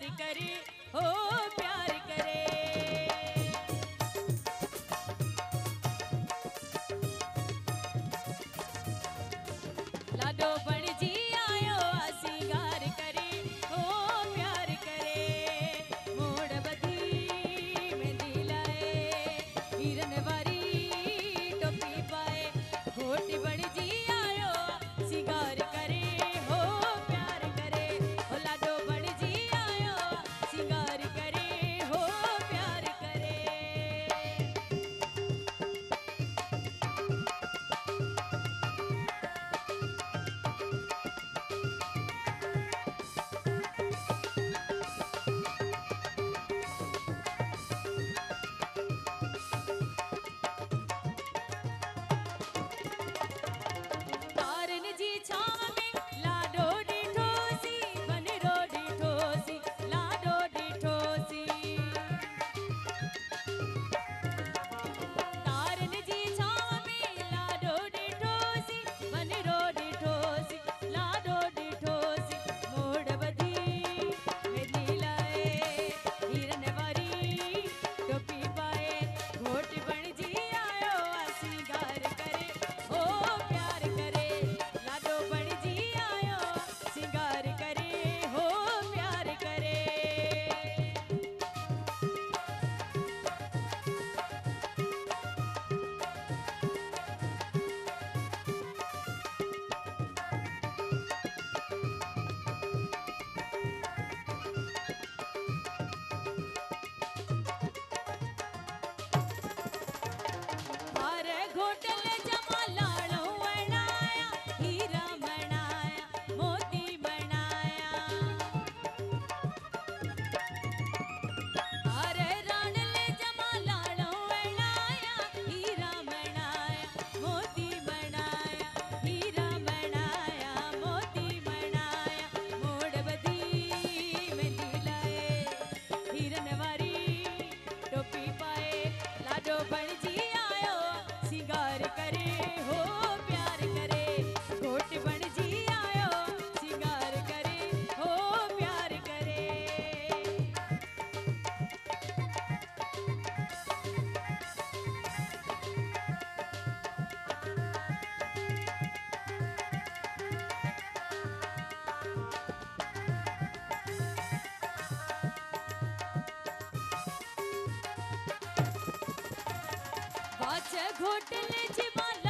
प्यार करे हो प्यार करे। लाडो बन হোটেলে घोटले जीवाला